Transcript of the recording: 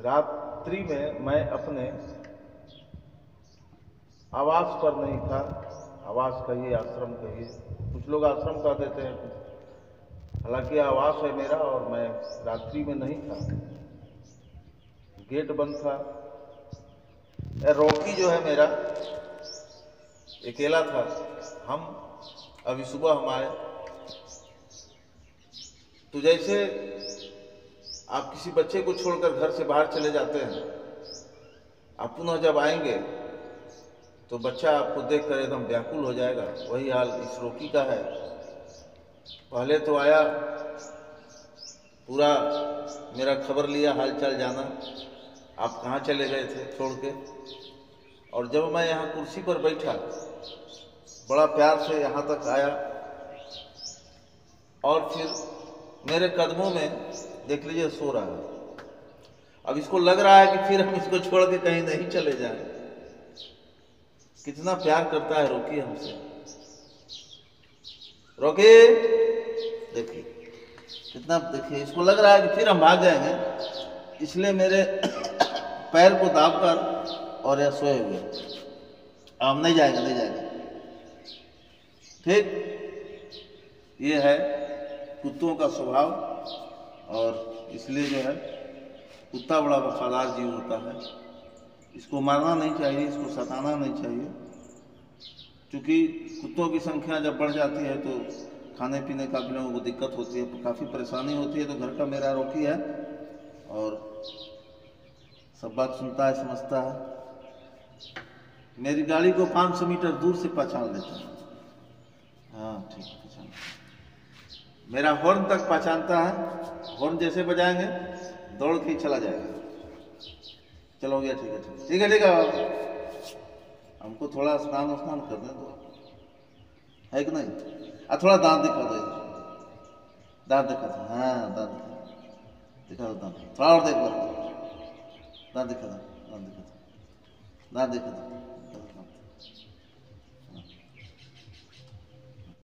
रात्रि में मैं अपने आवास पर नहीं था। आवास कहिए आश्रम कहिए कुछ लोग आश्रम कह देते हैं। हालाँकि आवास है मेरा और मैं रात्रि में नहीं था। गेट बंद था। रॉकी जो है मेरा, अकेला था। हम, अभी सुबह हम आए। तो जैसे आप किसी बच्चे को छोड़कर घर से बाहर चले जाते हैं, आप पुनः जब आएँगे तो बच्चा आपको देखकर एकदम व्याकुल हो जाएगा। वही हाल इस रोकी का है। पहले तो आया, पूरा मेरा खबर लिया हाल चाल जाना। आप कहाँ चले गए थे छोड़ के? और जब मैं यहाँ कुर्सी पर बैठा, बड़ा प्यार से यहाँ तक आया। और फिर मेरे कदमों में देख लीजिए, सो रहा है। अब इसको लग रहा है कि फिर हम इसको छोड़ के कहीं नहीं चले जाएँ। कितना प्यार करता है रोकी हमसे। रोकी, देखिए, कितना, देखिए, इसको लग रहा है कि फिर हम भाग जाएँगे। इसलिए मेरे पैर को दाब कर और यह सोए हुए। हम नहीं जाएँगे नहीं जाएँगे। ठीक, ये है कुत्तों का स्वभाव और इसलिए जो है, कुत्ता बड़ा वफादार जीव होता है। इसको मारना नहीं चाहिए, इसको सताना नहीं चाहिए। क्योंकि कुत्तों की संख्या जब बढ़ जाती है तो खाने पीने का भी लोगों को दिक्कत होती है, काफ़ी परेशानी होती है। तो घर का मेरा रोकी है और सब बात सुनता है, समझता है। मेरी गाड़ी को 500 मीटर दूर से पहचान लेता है। हाँ ठीक पहचान मेरा हॉर्न तक पहचानता है। हॉर्न जैसे बजाएँगे, दौड़ के चला जाएगा। चलो गया ठीक है ठीक। है ठीक है ठीक है हमको थोड़ा स्नान स्नान कर दें। तो है कि नहीं? आ, थोड़ा दांत दिखा दो दांत दिखा दो। हाँ दांत दिखा दो। दांत। थोड़ा और देख दांत दिखा दो, दांत दिखा दो। दांत दिखा दो। दो।